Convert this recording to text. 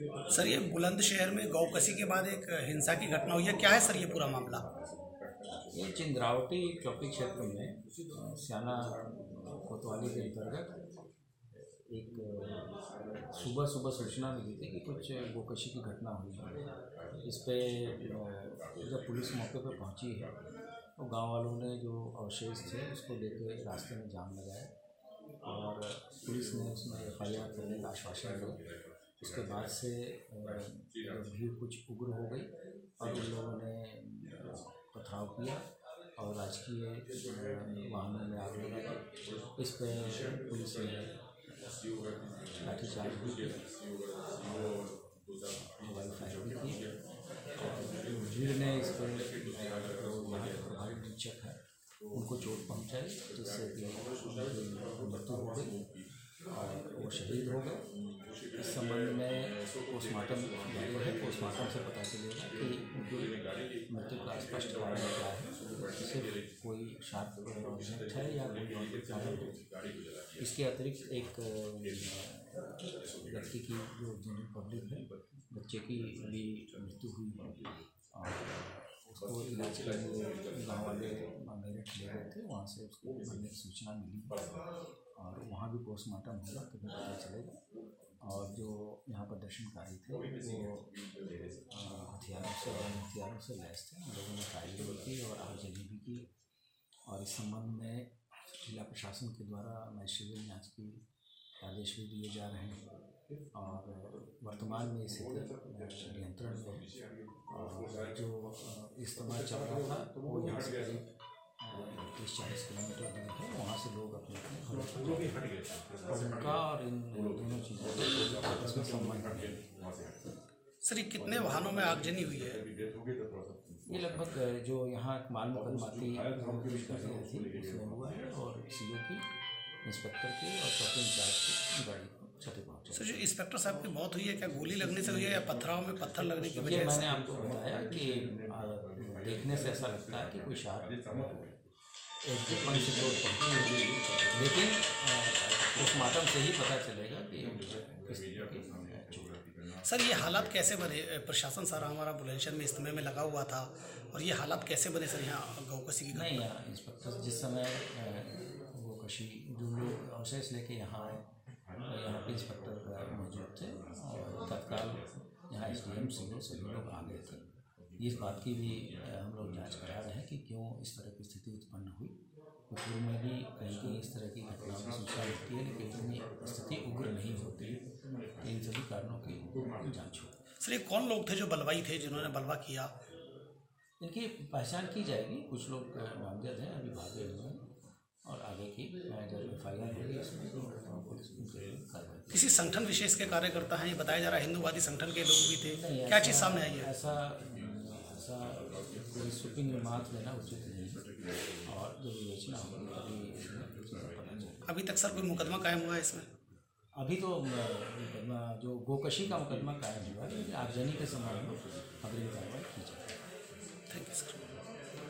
Sir, ये बुलंदशहर में गौकसी के बाद एक हिंसा की घटना हुई है। क्या है सर ये पूरा मामला? ये चिंद्रावटी चौकी क्षेत्र में सियाना कोतवाली के अंतर्गत एक सुबह सुबह सूचना मिली थी कि कुछ गोकशी की घटना हुई है। इस पे जब पुलिस मौके पर पहुँची है तो गाँव वालों ने जो अवशेष थे, उसको लेके रास्ते में जाम लगाया और पुलिस ने उसमें एफ़ आई आर करने का आश्वासन दिया। उसके बाद से भीड़ कुछ उग्र हो गई। और उन लोगों ने पथराव किया और राजकीय वाहनों में आग लगा इस पर पुलिस ने लाठीचार्ज भी किया। फायर भी की और भीड़ ने इस पर प्रभारी निरीक्षक है, उनको चोट पहुंचाई, जिससे कि मृत्यु हो गई। और वो शहीद हो गए। इस संबंध में पोस्टमार्टम जारी है। पोस्टमार्टम से पता चलेगा कि उनकी मृत्यु का स्पष्ट कारण क्या है। सिर्फ़ कोई शार्प ऑब्जेक्ट है या कोई कारण इसके अतिरिक्त एक व्यक्ति की जो जनरल पब्लिक है, बच्चे की भी मृत्यु हुई है। और उसको इलाज के लिए गाँव वाले मेरठ ले गए थे। वहाँ से उसको सूचना मिली। और वहाँ भी पोस्टमार्टम होगा तभी पता चलेगा। और जो यहाँ प्रदर्शनकारी थे, वो हथियारों से और हथियारों से लैस थे। लोगों ने फायरिंग की और आगजनी भी की। और इस संबंध में जिला प्रशासन के द्वारा मैजिस्ट्रेट जाँच की आदेश भी दिए जा रहे हैं। और वर्तमान में स्थिति नियंत्रण में और जो इस्तेमाल चल रहा था तो वो यहाँ से करीब तीस चालीस किलोमीटर दूर है। वहाँ से उनका और इन दोनों चीज़ों सर ये कितने वाहनों में आगजनी हुई है? ये लगभग जो यहाँ माल मुकदमाती पुलिस थी हुआ है और सी की इंस्पेक्टर की और चौकी इंचार्ज की गाड़ी क्षति पहुँचा सर जो इंस्पेक्टर साहब की मौत हुई है क्या गोली लगने से हुई है या पत्थराव में पत्थर लगने की वजह मैंने आपको बताया कि देखने से ऐसा लगता है कि कोई शार्प एक वेपन से लेकिन पोस्टमार्टम से ही पता चलेगा कि की। सर ये हालात कैसे बने प्रशासन सारा हमारा बुलंदशहर में इज्तमे में लगा हुआ था और ये हालात कैसे बने सर यहाँ गौकसी की नहीं यहाँ इंस्पेक्टर जिस समय अ, वो कशी जो लोग अवशेष लेके यहाँ आए तो यहाँ पे इंस्पेक्टर मौजूद थे और तत्काल यहाँ एस डी एम सी सभी लोग आ गए थे इस बात की भी हम लोग जाँच करा रहे हैं कि क्यों इस तरह की स्थिति उत्पन्न हुई। तो पूर्व में भी कहीं कहीं इस तरह की घटनाओं की सूचना मिलती है लेकिन इतनी स्थिति उग्र नहीं होती। तो इन सभी कारणों की जाँच होगी। सर ये कौन लोग थे जो बलवाई थे जिन्होंने बलवा किया? इनकी पहचान की जाएगी। कुछ लोग नामजद हैं अभी भागे हुए हैं। और आगे की जब एफ़ आई आर होगी इसमें किसी संगठन विशेष के कार्यकर्ता हैं? ये बताया जा रहा है हिंदूवादी संगठन के लोग भी थे। क्या चीज़ सामने आई है? ऐसा ऐसा कोई सुपिंग रिमार्क लेना उचित नहीं और जो विवेचना होगी अभी तक सर कोई मुकदमा कायम हुआ है इसमें? अभी तो मुकदमा जो गोकशी का मुकदमा कायम हुआ है आगजनी के संबंध में अग्रिम कार्रवाई की जाएगी। Thank you sir